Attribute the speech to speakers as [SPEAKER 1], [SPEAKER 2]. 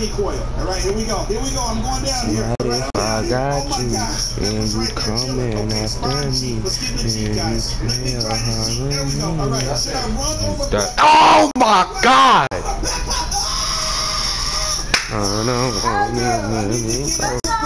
[SPEAKER 1] mini coil. All right, here we go. Here we go. I'm going down here.
[SPEAKER 2] What
[SPEAKER 1] right
[SPEAKER 2] if I got
[SPEAKER 1] Oh my
[SPEAKER 2] you.
[SPEAKER 1] God.
[SPEAKER 2] and you coming after me and you Oh my god! I don't wanna